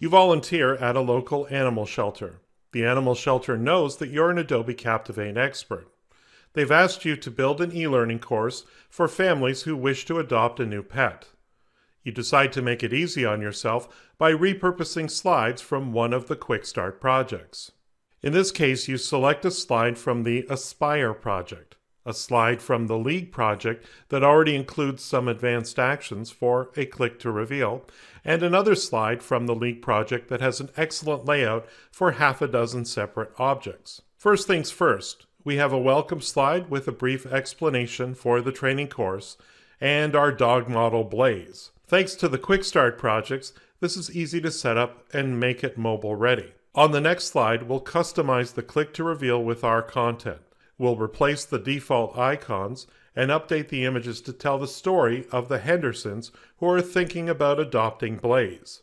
You volunteer at a local animal shelter. The animal shelter knows that you're an Adobe Captivate expert. They've asked you to build an e-learning course for families who wish to adopt a new pet. You decide to make it easy on yourself by repurposing slides from one of the Quick Start projects. In this case, you select a slide from the Aspire project, a slide from the League project that already includes some advanced actions for a click to reveal, and another slide from the League project that has an excellent layout for half a dozen separate objects. First things first, we have a welcome slide with a brief explanation for the training course and our dog model Blaze. Thanks to the Quick Start projects, this is easy to set up and make it mobile ready. On the next slide, we'll customize the click to reveal with our content. We'll replace the default icons and update the images to tell the story of the Hendersons who are thinking about adopting Blaze.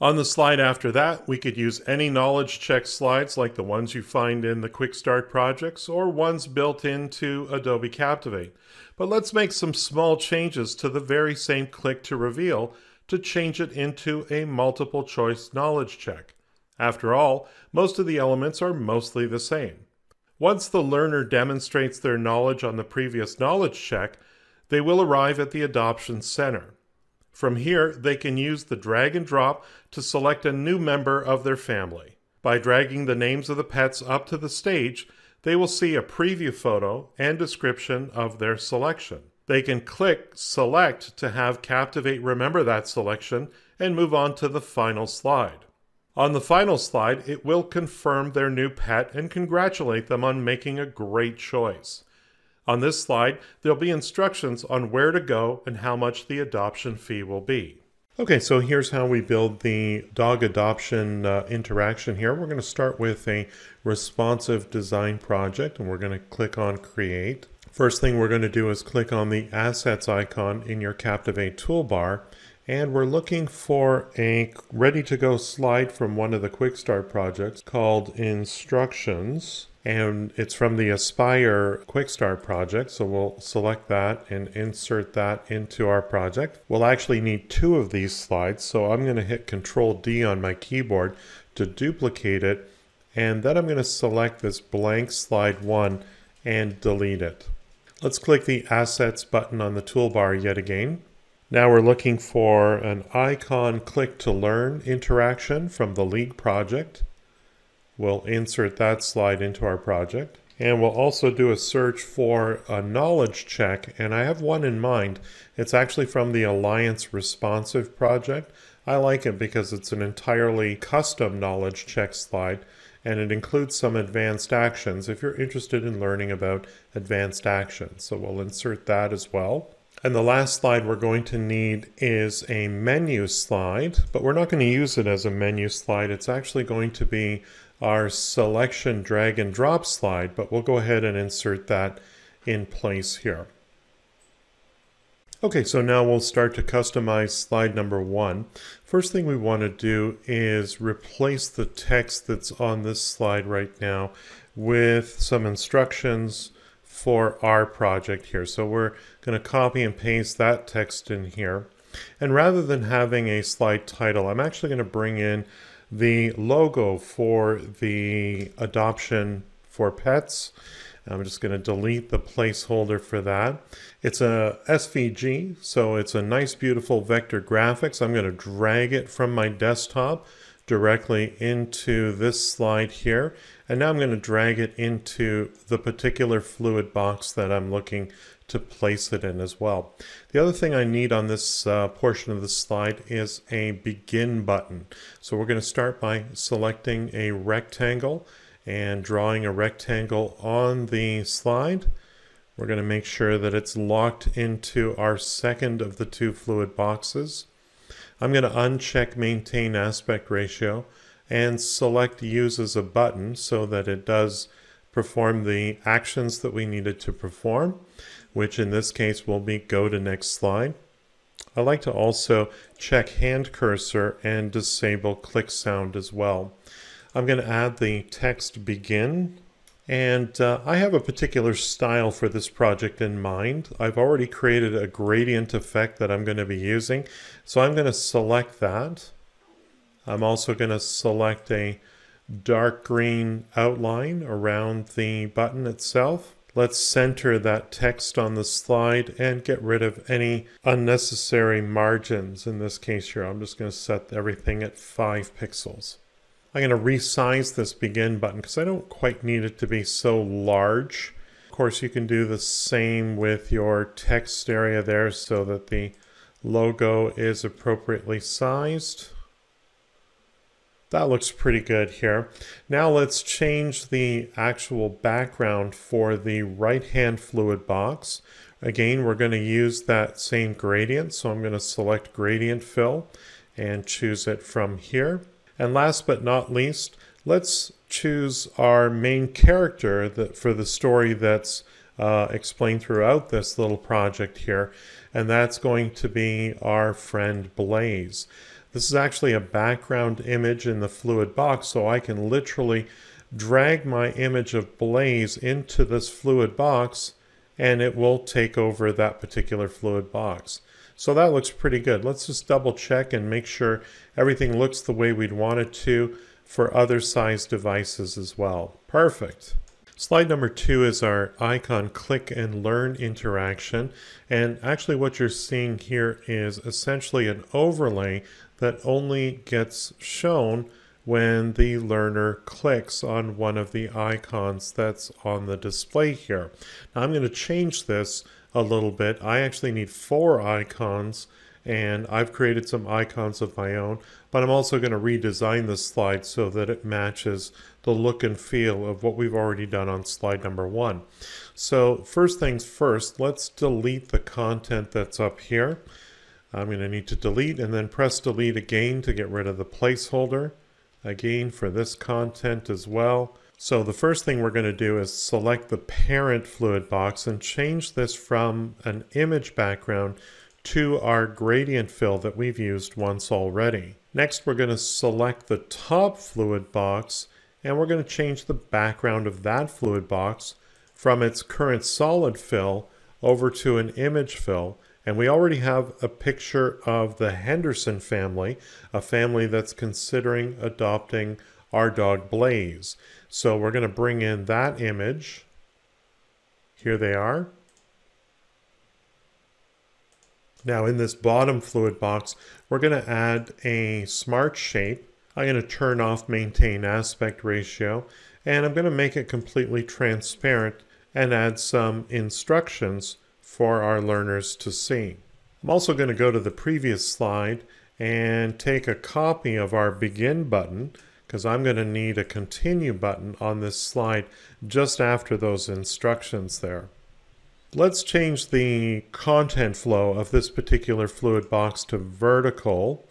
On the slide after that, we could use any knowledge check slides like the ones you find in the Quick Start projects or ones built into Adobe Captivate. But let's make some small changes to the very same click to reveal to change it into a multiple choice knowledge check. After all, most of the elements are mostly the same. Once the learner demonstrates their knowledge on the previous knowledge check, they will arrive at the Adoption Center. From here, they can use the drag and drop to select a new member of their family. By dragging the names of the pets up to the stage, they will see a preview photo and description of their selection. They can click Select to have Captivate remember that selection and move on to the final slide. On the final slide, it will confirm their new pet and congratulate them on making a great choice. On this slide, there'll be instructions on where to go and how much the adoption fee will be. Okay, so here's how we build the dog adoption uh, interaction here. We're going to start with a responsive design project and we're going to click on create. First thing we're going to do is click on the assets icon in your Captivate toolbar and we're looking for a ready to go slide from one of the quick start projects called instructions and it's from the Aspire Quick Start project. So we'll select that and insert that into our project. We'll actually need two of these slides. So I'm going to hit Control D on my keyboard to duplicate it. And then I'm going to select this blank slide one and delete it. Let's click the Assets button on the toolbar yet again. Now we're looking for an icon click to learn interaction from the League project. We'll insert that slide into our project. And we'll also do a search for a knowledge check, and I have one in mind. It's actually from the Alliance Responsive project. I like it because it's an entirely custom knowledge check slide, and it includes some advanced actions if you're interested in learning about advanced actions. So we'll insert that as well. And the last slide we're going to need is a menu slide, but we're not going to use it as a menu slide. It's actually going to be our selection drag and drop slide, but we'll go ahead and insert that in place here. Okay, so now we'll start to customize slide number one. First thing we want to do is replace the text that's on this slide right now with some instructions for our project here. So we're going to copy and paste that text in here. And rather than having a slide title, I'm actually going to bring in the logo for the adoption for pets. I'm just going to delete the placeholder for that. It's a SVG, so it's a nice, beautiful vector graphics. I'm going to drag it from my desktop directly into this slide here. And now I'm going to drag it into the particular fluid box that I'm looking to place it in as well. The other thing I need on this uh, portion of the slide is a begin button. So we're going to start by selecting a rectangle and drawing a rectangle on the slide. We're going to make sure that it's locked into our second of the two fluid boxes. I'm going to uncheck maintain aspect ratio and select use as a button so that it does perform the actions that we needed to perform, which in this case will be go to next slide. I like to also check hand cursor and disable click sound as well. I'm going to add the text begin and uh, I have a particular style for this project in mind. I've already created a gradient effect that I'm going to be using. So I'm going to select that. I'm also going to select a dark green outline around the button itself. Let's center that text on the slide and get rid of any unnecessary margins. In this case here, I'm just going to set everything at 5 pixels. I'm going to resize this begin button because I don't quite need it to be so large. Of course, you can do the same with your text area there so that the logo is appropriately sized. That looks pretty good here. Now let's change the actual background for the right-hand fluid box. Again, we're going to use that same gradient, so I'm going to select Gradient Fill and choose it from here. And last but not least, let's choose our main character that for the story that's uh, explained throughout this little project here, and that's going to be our friend Blaze. This is actually a background image in the fluid box, so I can literally drag my image of Blaze into this fluid box and it will take over that particular fluid box. So that looks pretty good. Let's just double check and make sure everything looks the way we'd want it to for other size devices as well. Perfect. Slide number two is our icon click and learn interaction. And actually what you're seeing here is essentially an overlay that only gets shown when the learner clicks on one of the icons that's on the display here. Now I'm going to change this a little bit. I actually need four icons and I've created some icons of my own, but I'm also going to redesign this slide so that it matches the look and feel of what we've already done on slide number one. So first things first, let's delete the content that's up here. I'm going to need to delete and then press delete again to get rid of the placeholder. Again for this content as well. So the first thing we're going to do is select the parent fluid box and change this from an image background to our gradient fill that we've used once already. Next we're going to select the top fluid box and we're going to change the background of that fluid box from its current solid fill over to an image fill and we already have a picture of the Henderson family, a family that's considering adopting our dog Blaze. So we're going to bring in that image. Here they are. Now in this bottom fluid box, we're going to add a smart shape. I'm going to turn off maintain aspect ratio and I'm going to make it completely transparent and add some instructions for our learners to see. I'm also going to go to the previous slide and take a copy of our begin button because I'm going to need a continue button on this slide just after those instructions there. Let's change the content flow of this particular fluid box to vertical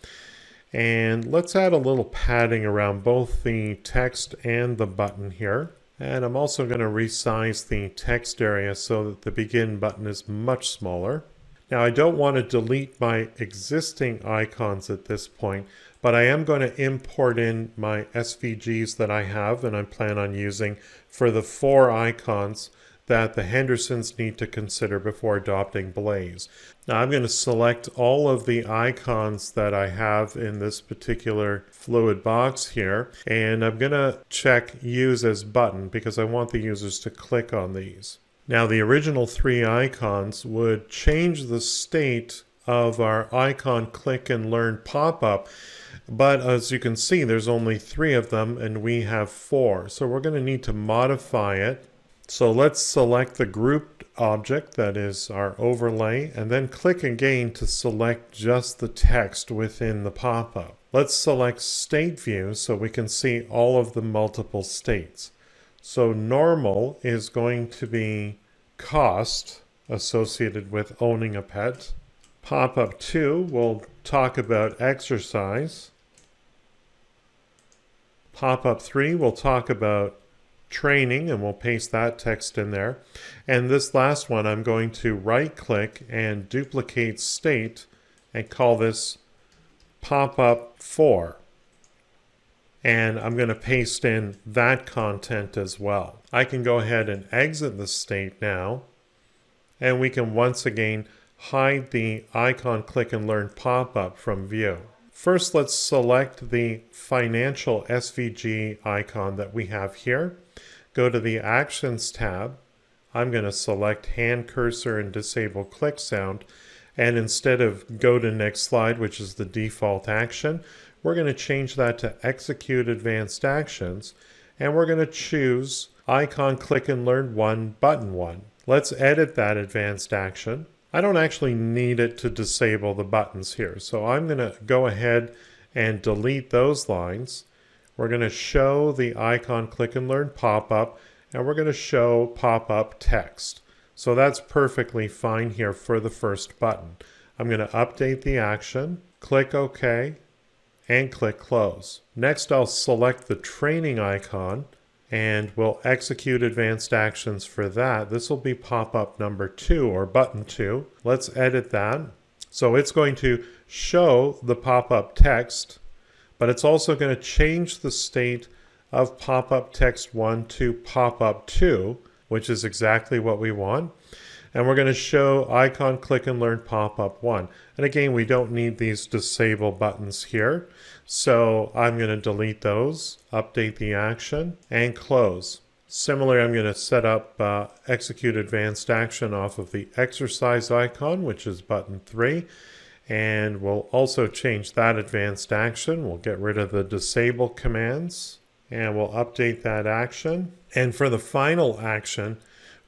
and let's add a little padding around both the text and the button here. And I'm also going to resize the text area so that the begin button is much smaller. Now I don't want to delete my existing icons at this point, but I am going to import in my SVGs that I have and I plan on using for the four icons that the Hendersons need to consider before adopting Blaze. Now I'm going to select all of the icons that I have in this particular fluid box here and I'm going to check use as button because I want the users to click on these. Now the original three icons would change the state of our icon click and learn pop-up but as you can see there's only three of them and we have four so we're going to need to modify it so let's select the grouped object, that is our overlay, and then click again to select just the text within the pop-up. Let's select state view so we can see all of the multiple states. So normal is going to be cost associated with owning a pet. Pop-up 2 will talk about exercise. Pop-up 3 we'll talk about training and we'll paste that text in there. And this last one, I'm going to right click and duplicate state and call this pop-up 4. And I'm going to paste in that content as well. I can go ahead and exit the state now. And we can once again hide the icon click and learn pop-up from view. First, let's select the financial SVG icon that we have here. Go to the Actions tab. I'm going to select Hand Cursor and Disable Click Sound. And instead of Go to Next Slide, which is the default action, we're going to change that to Execute Advanced Actions. And we're going to choose Icon Click and Learn 1, Button 1. Let's edit that advanced action. I don't actually need it to disable the buttons here. So I'm going to go ahead and delete those lines. We're going to show the icon click and learn pop-up and we're going to show pop-up text. So that's perfectly fine here for the first button. I'm going to update the action, click OK, and click Close. Next I'll select the training icon and we'll execute advanced actions for that. This will be pop-up number two or button two. Let's edit that. So it's going to show the pop-up text, but it's also going to change the state of pop-up text one to pop-up two, which is exactly what we want. And we're going to show icon click and learn pop-up one. And again, we don't need these disable buttons here. So I'm going to delete those, update the action, and close. Similarly, I'm going to set up uh, execute advanced action off of the exercise icon, which is button 3. And we'll also change that advanced action. We'll get rid of the disable commands and we'll update that action. And for the final action,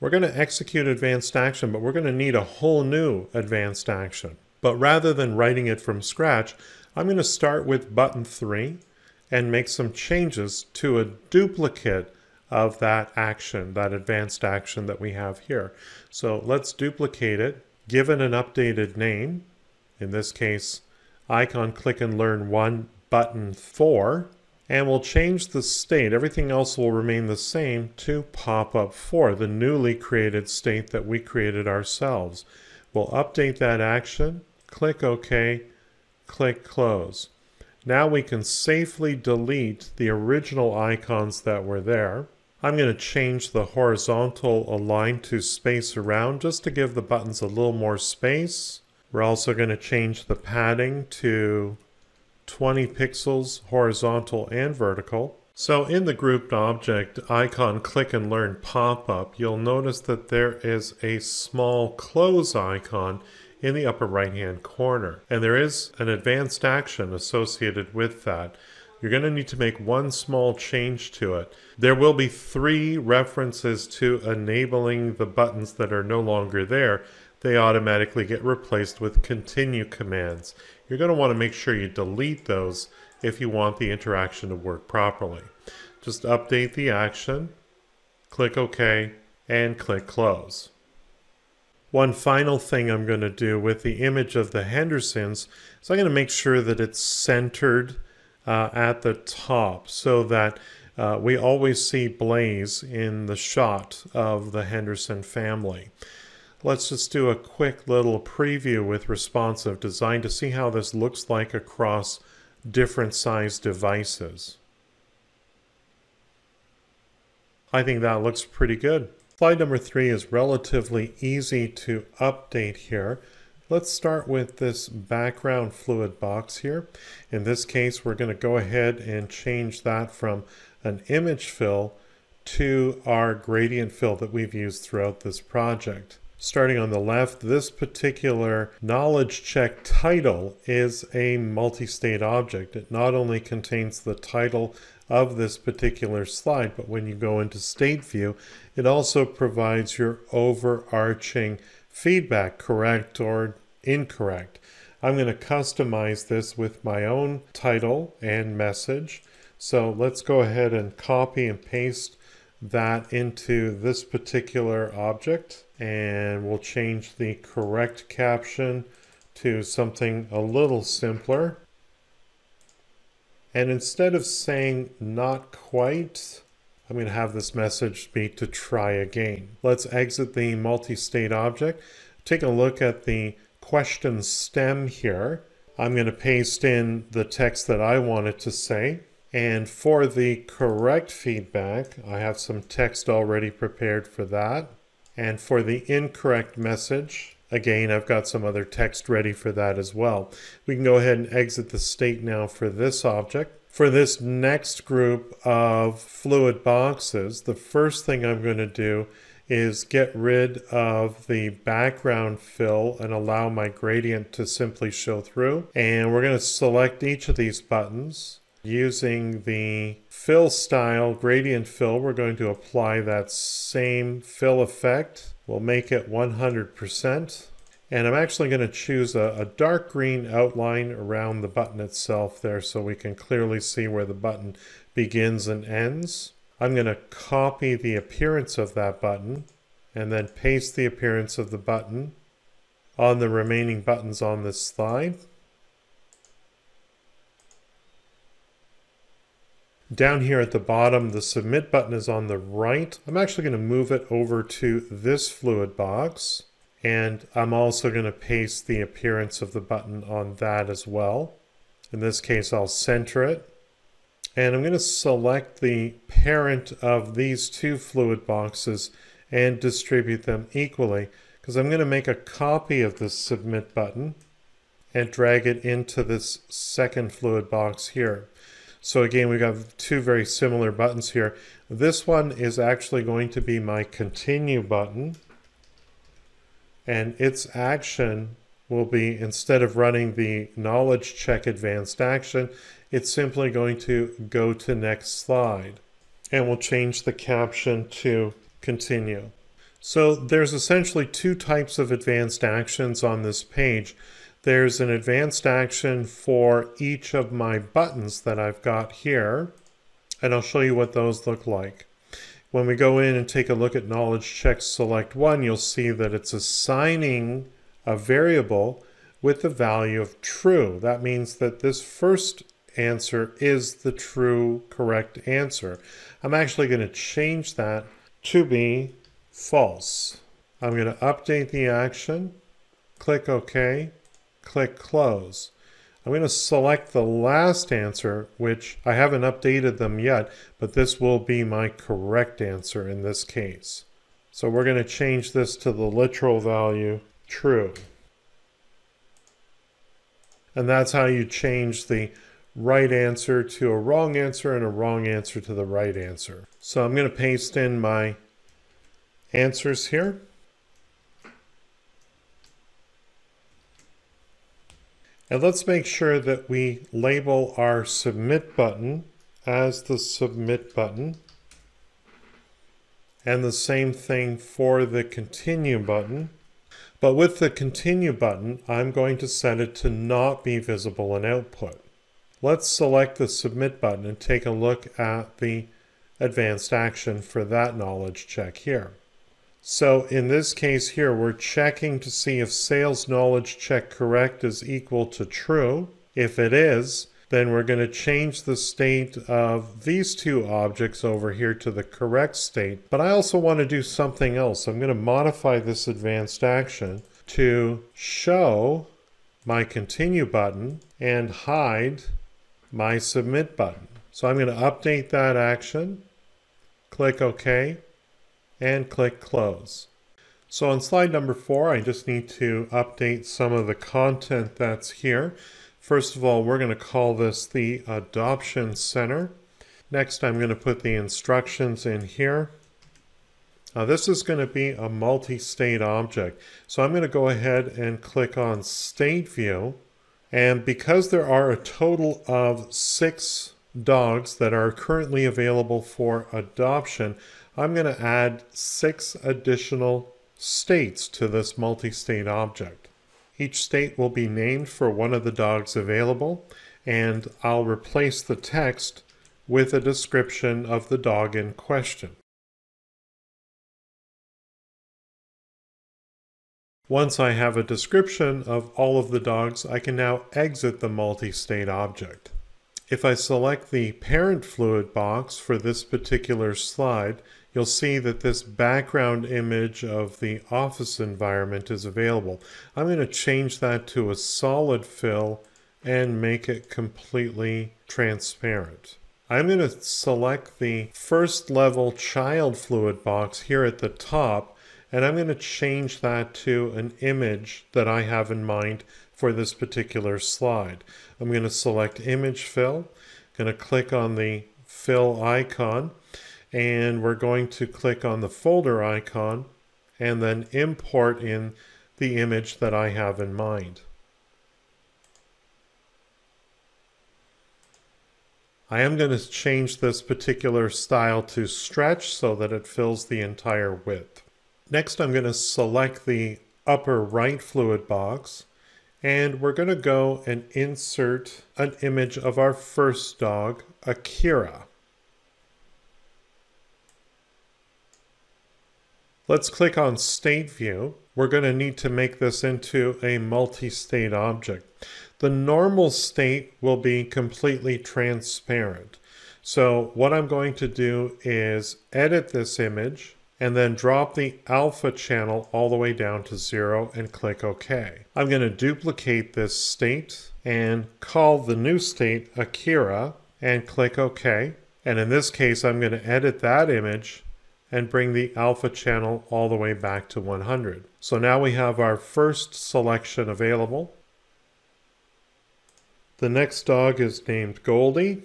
we're going to execute advanced action, but we're going to need a whole new advanced action. But rather than writing it from scratch, I'm going to start with button 3 and make some changes to a duplicate of that action, that advanced action that we have here. So let's duplicate it, give it an updated name, in this case, icon click and learn 1 button 4, and we'll change the state. Everything else will remain the same to pop-up 4, the newly created state that we created ourselves. We'll update that action, click OK, click close. Now we can safely delete the original icons that were there. I'm going to change the horizontal align to space around just to give the buttons a little more space. We're also going to change the padding to 20 pixels horizontal and vertical. So in the grouped object icon click and learn pop-up, you'll notice that there is a small close icon in the upper right hand corner. And there is an advanced action associated with that. You're going to need to make one small change to it. There will be three references to enabling the buttons that are no longer there. They automatically get replaced with continue commands. You're going to want to make sure you delete those if you want the interaction to work properly. Just update the action, click OK, and click Close. One final thing I'm going to do with the image of the Hendersons is I'm going to make sure that it's centered uh, at the top so that uh, we always see Blaze in the shot of the Henderson family. Let's just do a quick little preview with responsive design to see how this looks like across different size devices. I think that looks pretty good. Slide number three is relatively easy to update here. Let's start with this background fluid box here. In this case, we're going to go ahead and change that from an image fill to our gradient fill that we've used throughout this project. Starting on the left, this particular knowledge check title is a multi-state object. It not only contains the title of this particular slide, but when you go into state view, it also provides your overarching feedback, correct or incorrect. I'm going to customize this with my own title and message. So let's go ahead and copy and paste that into this particular object and we'll change the correct caption to something a little simpler. And instead of saying not quite, I'm going to have this message be to try again. Let's exit the multi-state object. Take a look at the question stem here. I'm going to paste in the text that I want it to say. And for the correct feedback, I have some text already prepared for that. And for the incorrect message, Again, I've got some other text ready for that as well. We can go ahead and exit the state now for this object. For this next group of fluid boxes, the first thing I'm going to do is get rid of the background fill and allow my gradient to simply show through. And we're going to select each of these buttons. Using the fill style gradient fill, we're going to apply that same fill effect. We'll make it 100%. And I'm actually going to choose a, a, dark green outline around the button itself there so we can clearly see where the button begins and ends. I'm going to copy the appearance of that button and then paste the appearance of the button on the remaining buttons on this slide. Down here at the bottom, the submit button is on the right. I'm actually going to move it over to this fluid box. And I'm also going to paste the appearance of the button on that as well. In this case, I'll center it. And I'm going to select the parent of these two fluid boxes and distribute them equally because I'm going to make a copy of this submit button and drag it into this second fluid box here. So again, we have two very similar buttons here. This one is actually going to be my continue button and its action will be instead of running the knowledge check advanced action, it's simply going to go to next slide. And we'll change the caption to continue. So there's essentially two types of advanced actions on this page. There's an advanced action for each of my buttons that I've got here, and I'll show you what those look like. When we go in and take a look at knowledge check select one, you'll see that it's assigning a variable with the value of true. That means that this first answer is the true correct answer. I'm actually going to change that to be false. I'm going to update the action, click OK, click Close. I'm going to select the last answer, which I haven't updated them yet, but this will be my correct answer in this case. So we're going to change this to the literal value true. And that's how you change the right answer to a wrong answer and a wrong answer to the right answer. So I'm going to paste in my answers here. And let's make sure that we label our submit button as the submit button. And the same thing for the continue button. But with the continue button, I'm going to set it to not be visible in output. Let's select the submit button and take a look at the advanced action for that knowledge check here. So in this case here, we're checking to see if sales knowledge check correct is equal to true. If it is, then we're going to change the state of these two objects over here to the correct state. But I also want to do something else. I'm going to modify this advanced action to show my continue button and hide my submit button. So I'm going to update that action, click OK, and click close. So on slide number four, I just need to update some of the content that's here. First of all, we're going to call this the Adoption Center. Next, I'm going to put the instructions in here. Now this is going to be a multi-state object. So I'm going to go ahead and click on State View. And because there are a total of six dogs that are currently available for adoption, I'm going to add six additional states to this multi-state object. Each state will be named for one of the dogs available, and I'll replace the text with a description of the dog in question. Once I have a description of all of the dogs, I can now exit the multi-state object. If I select the parent fluid box for this particular slide, you'll see that this background image of the office environment is available. I'm going to change that to a solid fill and make it completely transparent. I'm going to select the first level child fluid box here at the top and I'm going to change that to an image that I have in mind for this particular slide. I'm going to select image fill, I'm going to click on the fill icon, and we're going to click on the folder icon and then import in the image that I have in mind. I am going to change this particular style to stretch so that it fills the entire width. Next I'm going to select the upper right fluid box and we're going to go and insert an image of our first dog, Akira. Let's click on State View. We're going to need to make this into a multi-state object. The normal state will be completely transparent. So what I'm going to do is edit this image and then drop the alpha channel all the way down to zero and click OK. I'm going to duplicate this state and call the new state Akira and click OK. And in this case, I'm going to edit that image and bring the alpha channel all the way back to 100. So now we have our first selection available. The next dog is named Goldie.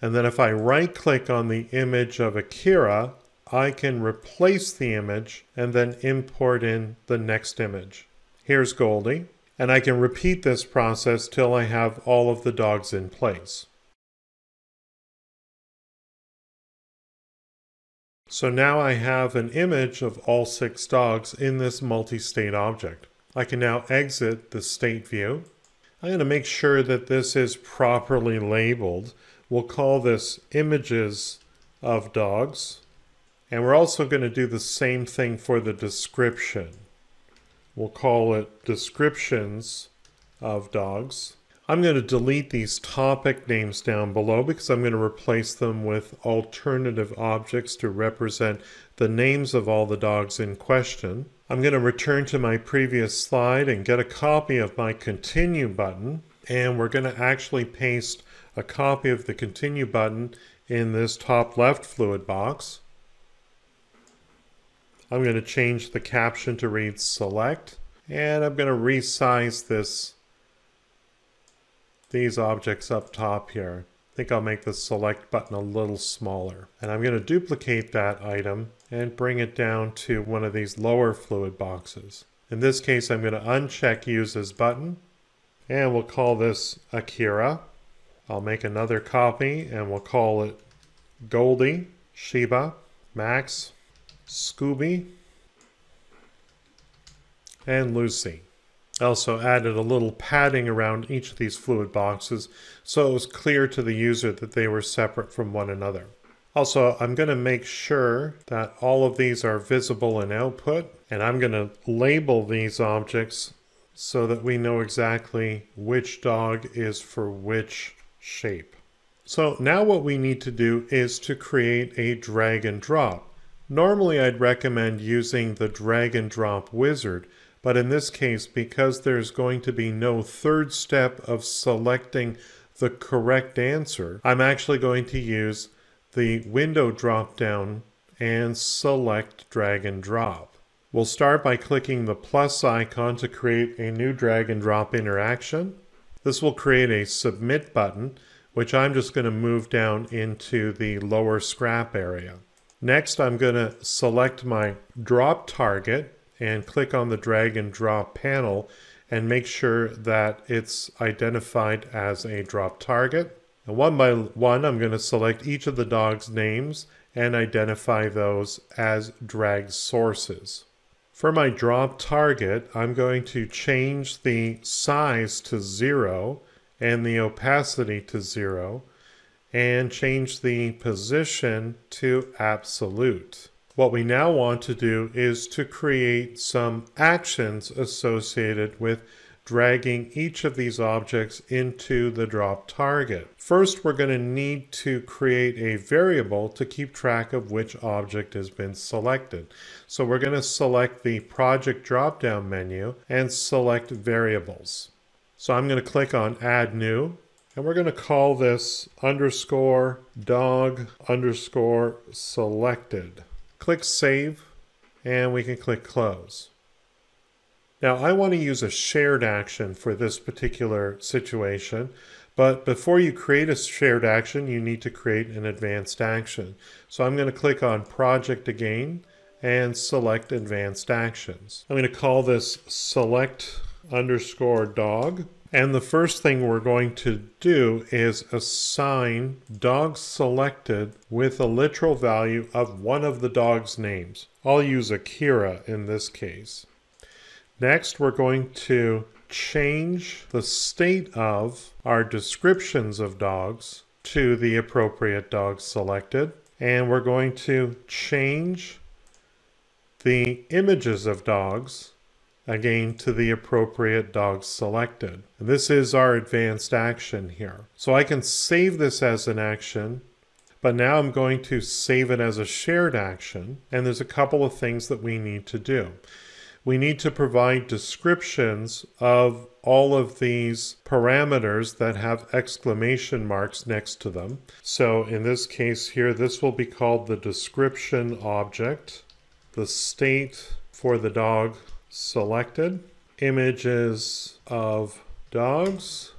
And then if I right click on the image of Akira, I can replace the image and then import in the next image. Here's Goldie. And I can repeat this process till I have all of the dogs in place. So now I have an image of all six dogs in this multi-state object. I can now exit the state view. I'm going to make sure that this is properly labeled. We'll call this images of dogs. And we're also going to do the same thing for the description. We'll call it descriptions of dogs. I'm going to delete these topic names down below because I'm going to replace them with alternative objects to represent the names of all the dogs in question. I'm going to return to my previous slide and get a copy of my continue button and we're going to actually paste a copy of the continue button in this top left fluid box. I'm going to change the caption to read select and I'm going to resize this these objects up top here. I think I'll make the select button a little smaller. And I'm going to duplicate that item and bring it down to one of these lower fluid boxes. In this case, I'm going to uncheck use as button and we'll call this Akira. I'll make another copy and we'll call it Goldie, Sheba, Max, Scooby, and Lucy. I also added a little padding around each of these fluid boxes so it was clear to the user that they were separate from one another. Also, I'm going to make sure that all of these are visible in output, and I'm going to label these objects so that we know exactly which dog is for which shape. So now what we need to do is to create a drag and drop. Normally I'd recommend using the drag and drop wizard, but in this case, because there's going to be no third step of selecting the correct answer, I'm actually going to use the window drop down and select drag and drop. We'll start by clicking the plus icon to create a new drag and drop interaction. This will create a submit button, which I'm just going to move down into the lower scrap area. Next, I'm going to select my drop target and click on the drag and drop panel and make sure that it's identified as a drop target. And one by one, I'm going to select each of the dog's names and identify those as drag sources. For my drop target, I'm going to change the size to zero and the opacity to zero and change the position to absolute. What we now want to do is to create some actions associated with dragging each of these objects into the drop target. First, we're going to need to create a variable to keep track of which object has been selected. So we're going to select the project drop-down menu and select variables. So I'm going to click on add new and we're going to call this underscore dog underscore selected. Click Save and we can click close. Now I want to use a shared action for this particular situation, but before you create a shared action, you need to create an advanced action. So I'm going to click on project again and select advanced actions. I'm going to call this select underscore dog. And the first thing we're going to do is assign dog selected with a literal value of one of the dog's names. I'll use Akira in this case. Next, we're going to change the state of our descriptions of dogs to the appropriate dog selected. And we're going to change the images of dogs again to the appropriate dogs selected. And this is our advanced action here. So I can save this as an action, but now I'm going to save it as a shared action. And there's a couple of things that we need to do. We need to provide descriptions of all of these parameters that have exclamation marks next to them. So in this case here, this will be called the description object. The state for the dog selected, images of dogs,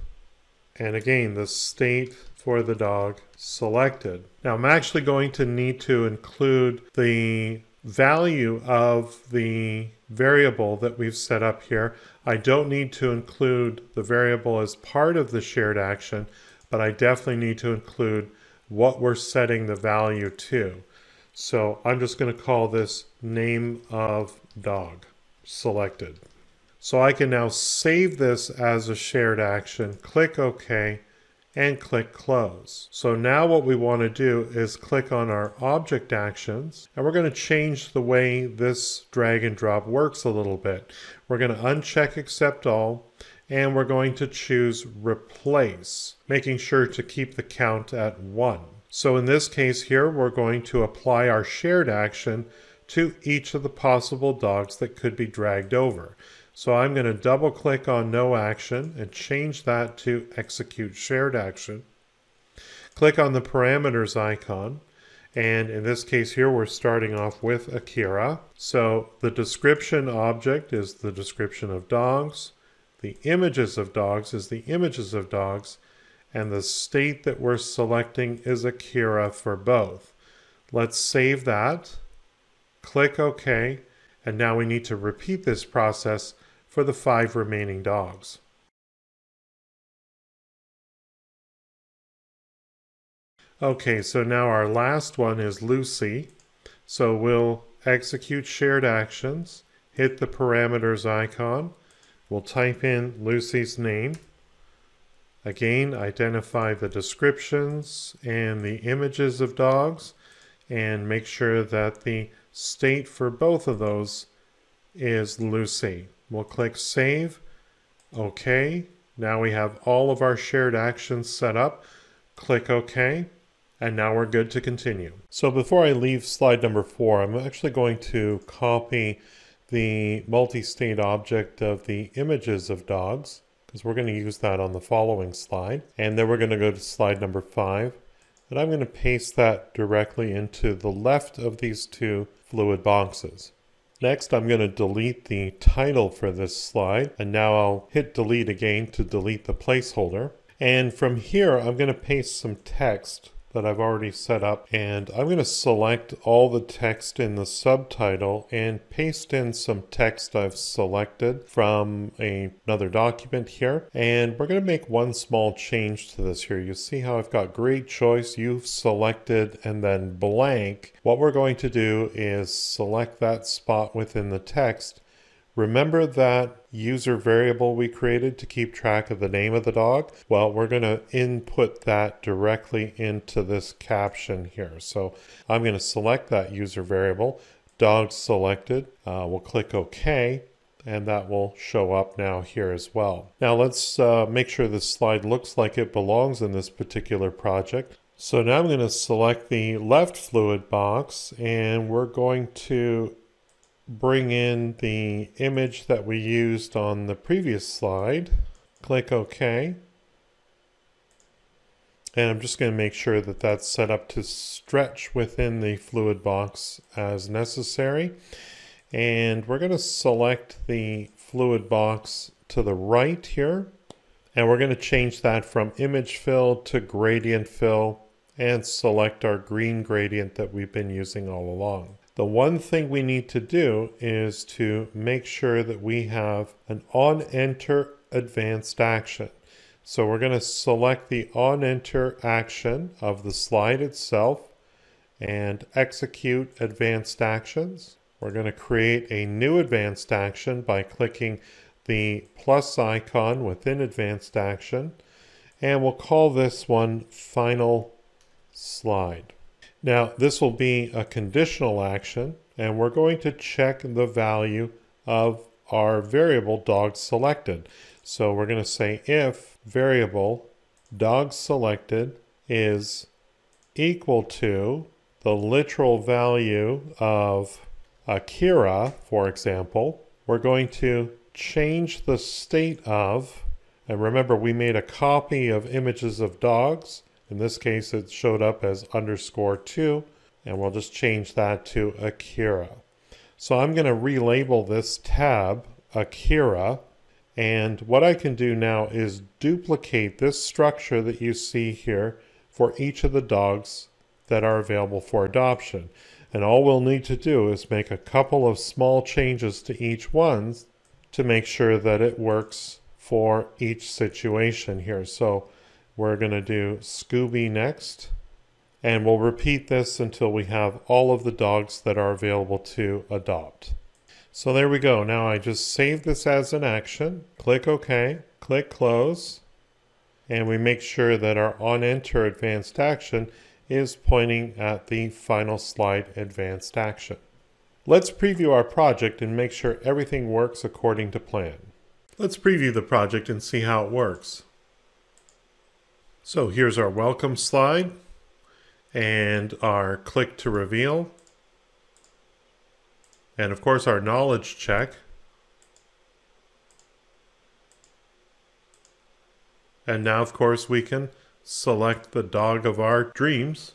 and again, the state for the dog selected. Now I'm actually going to need to include the value of the variable that we've set up here. I don't need to include the variable as part of the shared action, but I definitely need to include what we're setting the value to. So I'm just going to call this name of dog selected. So I can now save this as a shared action, click OK, and click Close. So now what we want to do is click on our Object Actions, and we're going to change the way this drag and drop works a little bit. We're going to uncheck Accept All, and we're going to choose Replace, making sure to keep the count at 1. So in this case here, we're going to apply our shared action to each of the possible dogs that could be dragged over. So I'm going to double click on no action and change that to execute shared action. Click on the parameters icon. And in this case here, we're starting off with Akira. So the description object is the description of dogs. The images of dogs is the images of dogs. And the state that we're selecting is Akira for both. Let's save that Click OK, and now we need to repeat this process for the five remaining dogs. Okay, so now our last one is Lucy. So we'll execute shared actions, hit the parameters icon, we'll type in Lucy's name. Again, identify the descriptions and the images of dogs and make sure that the state for both of those is Lucy. We'll click Save. OK. Now we have all of our shared actions set up. Click OK. And now we're good to continue. So before I leave slide number four, I'm actually going to copy the multi-state object of the images of dogs because we're going to use that on the following slide. And then we're going to go to slide number five. And I'm going to paste that directly into the left of these two fluid boxes. Next, I'm going to delete the title for this slide, and now I'll hit delete again to delete the placeholder. And from here, I'm going to paste some text that I've already set up and I'm going to select all the text in the subtitle and paste in some text I've selected from a, another document here and we're going to make one small change to this here. You see how I've got great choice you've selected and then blank. What we're going to do is select that spot within the text Remember that user variable we created to keep track of the name of the dog? Well, we're going to input that directly into this caption here. So I'm going to select that user variable, dog selected. Uh, we'll click OK and that will show up now here as well. Now let's uh, make sure this slide looks like it belongs in this particular project. So now I'm going to select the left fluid box and we're going to bring in the image that we used on the previous slide. Click OK. And I'm just going to make sure that that's set up to stretch within the fluid box as necessary. And we're going to select the fluid box to the right here. And we're going to change that from image fill to gradient fill and select our green gradient that we've been using all along. The one thing we need to do is to make sure that we have an on enter advanced action. So we're going to select the on enter action of the slide itself and execute advanced actions. We're going to create a new advanced action by clicking the plus icon within advanced action and we'll call this one final slide. Now this will be a conditional action and we're going to check the value of our variable dog selected. So we're going to say if variable dog selected is equal to the literal value of Akira, for example, we're going to change the state of, and remember we made a copy of images of dogs. In this case, it showed up as underscore two, and we'll just change that to Akira. So I'm going to relabel this tab Akira, and what I can do now is duplicate this structure that you see here for each of the dogs that are available for adoption. And all we'll need to do is make a couple of small changes to each one to make sure that it works for each situation here. So we're going to do Scooby next. And we'll repeat this until we have all of the dogs that are available to adopt. So there we go. Now I just save this as an action, click OK, click Close, and we make sure that our on enter advanced action is pointing at the final slide advanced action. Let's preview our project and make sure everything works according to plan. Let's preview the project and see how it works. So here's our welcome slide and our click to reveal. And of course our knowledge check. And now of course we can select the dog of our dreams.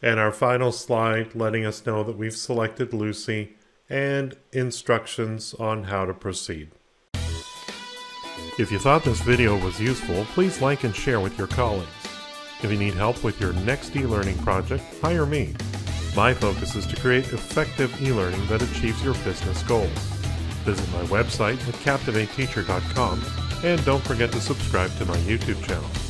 And our final slide letting us know that we've selected Lucy and instructions on how to proceed. If you thought this video was useful, please like and share with your colleagues. If you need help with your next e-learning project, hire me. My focus is to create effective e-learning that achieves your business goals. Visit my website at CaptivateTeacher.com and don't forget to subscribe to my YouTube channel.